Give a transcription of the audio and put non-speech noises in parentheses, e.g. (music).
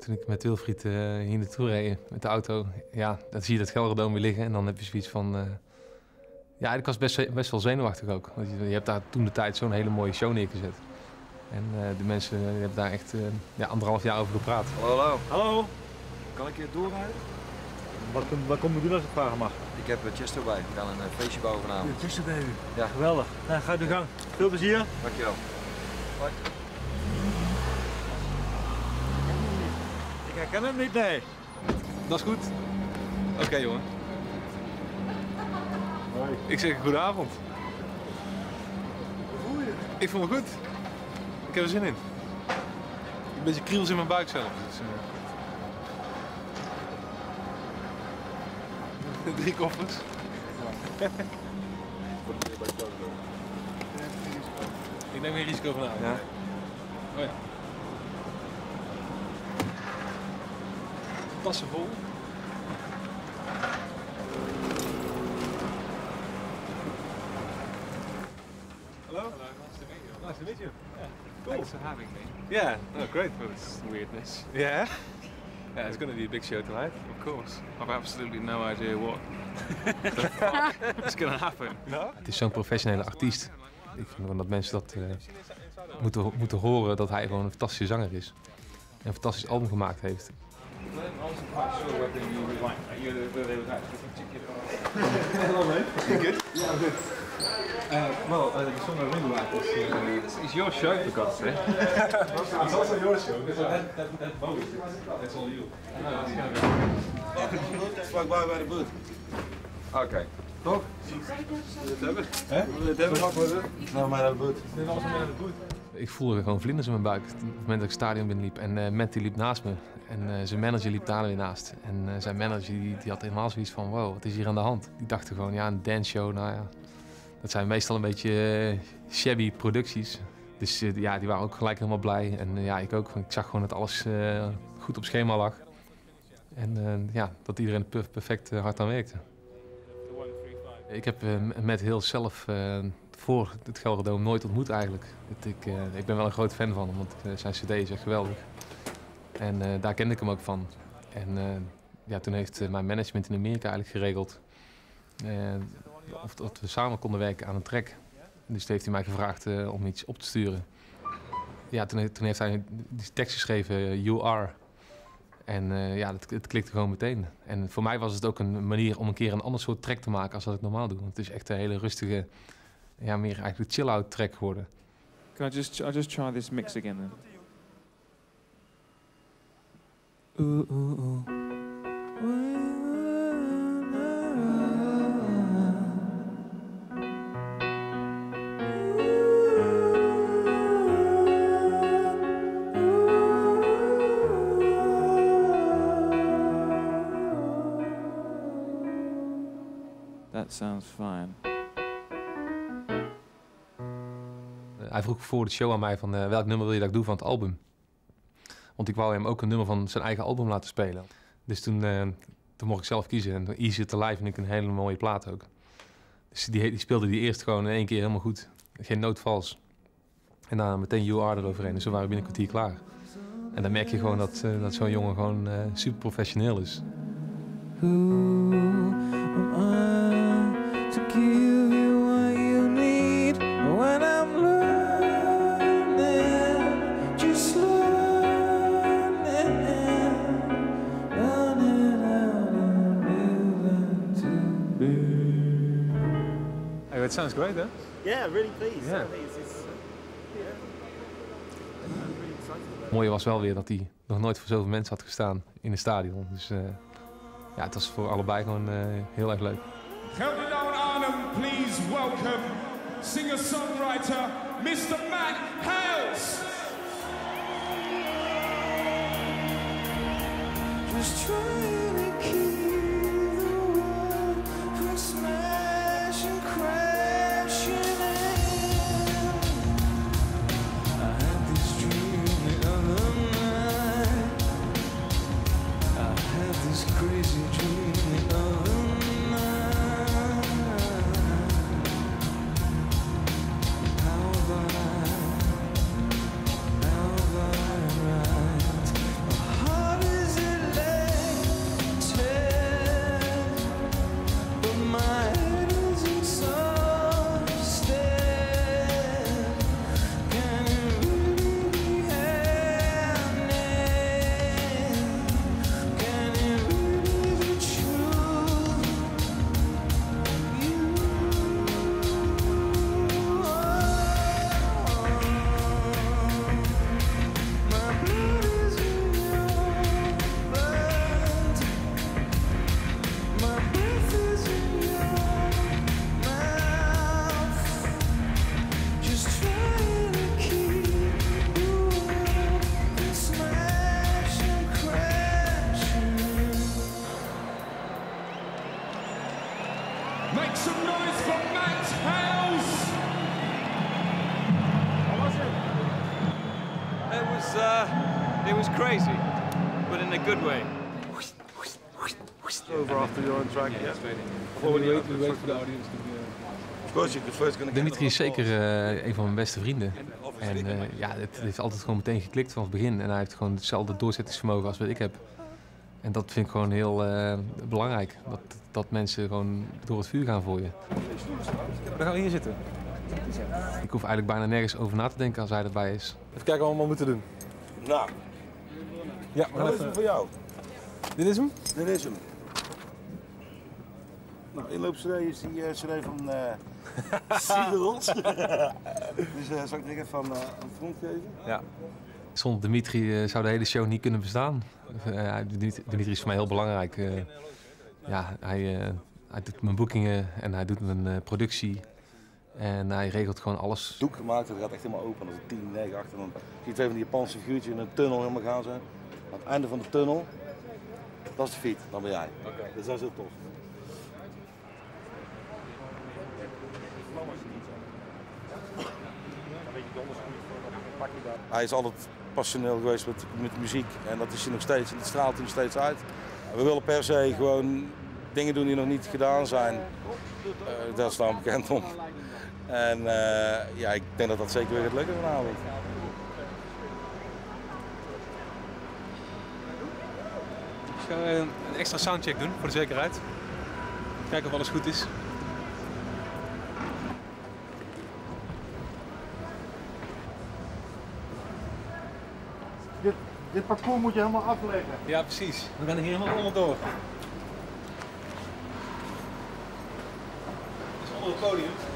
Toen ik met Wilfried eh, hier naartoe reed met de auto, ja, dan zie je dat Gelderdoom weer liggen. En dan heb je zoiets van... eh, ja, ik was best, best wel zenuwachtig ook. Want je, je hebt daar toen de tijd zo'n hele mooie show neergezet. En eh, de mensen eh, die hebben daar echt eh, ja, anderhalf jaar over gepraat. Hallo, hallo. Hallo, kan ik hier doorrijden? Wat, wat kom ik doen als ik vragen mag? Ik heb eh, Chesto bij. We gaan een eh, feestje bouwen vanavond. Het is er bij u. Ja. Geweldig. Nou, ga de gang. Veel plezier. Dankjewel. Ik herken hem niet, nee. Dat is goed. Oké, jongen. Ik zeg goedenavond. Hoe voel je? Ik voel me goed. Ik heb er zin in. Een beetje kriels in mijn buik zelf. Dus, eh. (laughs) Drie koffers. (laughs) Ik neem geen risico vanavond. Ja. Oh ja. Tassen vol. Hello. Nice to meet you. Yeah. Cool. Thanks for having me. Yeah. Oh, great. Well, it's weirdness. Yeah. Yeah, it's going to be a big show tonight. Of course. I've absolutely no idea what the (laughs) fuck is going to happen. No? Het is zo'n professionele artiest. Ik vind gewoon dat mensen dat eh, moeten, moeten horen dat hij gewoon een fantastische zanger is. En een fantastisch album gemaakt heeft. Uh, well, uh, the song I really like is uh, it's your show for God's sake. It's also your show. that, that, that boat, that's all you. Bij bij de boot. Oké. Toch? Wil je het hebben? Wil het hebben? Nou, maar naar de boot. Ik voelde gewoon vlinders in mijn buik op het moment dat ik het stadion binnenliep. En uh, Matt die liep naast me. En eh, zijn manager liep daar weer naast. En eh, zijn manager die, die had helemaal zoiets van, wow, wat is hier aan de hand? Die dachten gewoon, ja, een danceshow, nou ja. Dat zijn meestal een beetje shabby producties. Dus ja, die waren ook gelijk helemaal blij. En ja, ik ook. Ik zag gewoon dat alles goed op schema lag. En ja, dat iedereen er per- perfect hard aan werkte. Ik heb met heel zelf voor het Gelderdoom nooit ontmoet eigenlijk. Ik, eh, ik ben wel een groot fan van hem, want eh, zijn cd is echt geweldig. En eh, daar kende ik hem ook van. En ja, toen heeft mijn management in Amerika eigenlijk geregeld of dat we samen konden werken aan een track. Dus toen heeft hij mij gevraagd om iets op te sturen. Ja, toen, toen heeft hij die tekst geschreven, You Are. En eh, ja, het, het klikte gewoon meteen. En voor mij was het ook een manier om een keer een ander soort track te maken als dat ik normaal doe. Want het is echt een hele rustige, ja, meer eigenlijk chill-out track geworden. Can I just, I'll just try this mix again then. Ooh, ooh, ooh. That sounds fine. Hij vroeg voor de show aan mij van eh, welk nummer wil je dat ik doe van het album. Want ik wou hem ook een nummer van zijn eigen album laten spelen. Dus toen, eh, toen mocht ik zelf kiezen. En Easy to Live vind ik een hele mooie plaat ook. Dus die, die speelde die eerst gewoon in één keer helemaal goed. Geen noot vals. En daarna meteen You Are eroverheen. Dus we waren binnen een kwartier klaar. En dan merk je gewoon dat, eh, dat zo'n jongen gewoon super professioneel is. That sounds great, hè? Yeah, really pleased. Yeah. It's, it's, yeah. I'm really excited about Het mooie was wel weer dat hij nog nooit voor zoveel mensen had gestaan in een stadion. Dus eh, ja, het was voor allebei gewoon eh, heel erg leuk. Gelderdown Arnhem, please welcome singer-songwriter Mr. Matt Hales. Just trying uh, it was crazy, but in a good way. Over after you're on track. Yeah. We wait for the audience Of course, you could first gonna get Dimitri is zeker eh, een van mijn beste vrienden. En eh, ja, het heeft altijd gewoon meteen geklikt vanaf het begin. En hij heeft gewoon hetzelfde doorzettingsvermogen als wat ik heb. En dat vind ik gewoon heel eh, belangrijk. Dat, dat mensen gewoon door het vuur gaan voor je. Dan gaan we hier zitten. Ik hoef eigenlijk bijna nergens over na te denken als hij erbij is. Even kijken wat we allemaal moeten doen. Nou, Ja, gaan wat is even... hem voor jou? Dit is hem? Dit is hem. Nou, inloop-CD is die uh, CD van eh (laughs) Siderons. (laughs) dus eh zal ik direct even van eh, aan het front geven? Ja. Zonder Dimitri eh, zou de hele show niet kunnen bestaan. Dimitri is voor mij heel belangrijk. Eh, ja, hij, eh, hij doet mijn boekingen en hij doet mijn eh, productie. En hij regelt gewoon alles. Doek gemaakt, dat gaat echt helemaal open. Als ik 10, 9, 8 en dan zie je twee van die Japanse figuurtjes in een tunnel helemaal gaan zijn. Aan het einde van de tunnel, dat is de fiets, dan ben jij. Dus dat is heel tof. Hij is altijd passioneel geweest met, met muziek en dat is hij nog steeds en dat straalt hij nog steeds uit. We willen per se gewoon dingen doen die nog niet gedaan zijn. Eh, daar staan we bekend om. En eh, ja, ik denk dat dat zeker weer gaat lukken vanavond. Ik ga eh, een extra soundcheck doen voor de zekerheid. Kijken of alles goed is. Dit, dit parcours moet je helemaal afleggen. Ja, precies. We gaan er hier helemaal onderdoor. Dit is onder het podium.